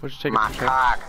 What'd you take My it for? cock.